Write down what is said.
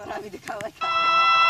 絡みで可愛かった。